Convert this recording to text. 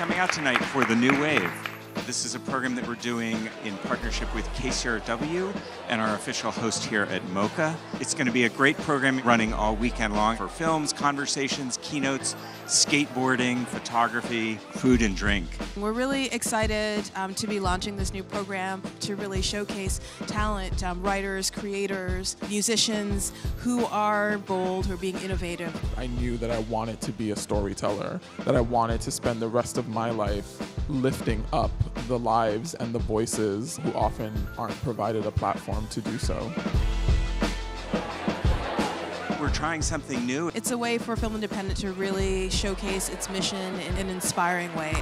out tonight for The New Wave. This is a program that we're doing in partnership with KCRW and our official host here at MoCA. It's going to be a great program running all weekend long for films, conversations, keynotes, skateboarding, photography, food, and drink. We're really excited um, to be launching this new program to really showcase talent, um, writers, creators, musicians who are bold, who are being innovative. I knew that I wanted to be a storyteller, that I wanted to spend the rest of my life lifting up the lives and the voices who often aren't provided a platform to do so. We're trying something new. It's a way for Film Independent to really showcase its mission in an inspiring way.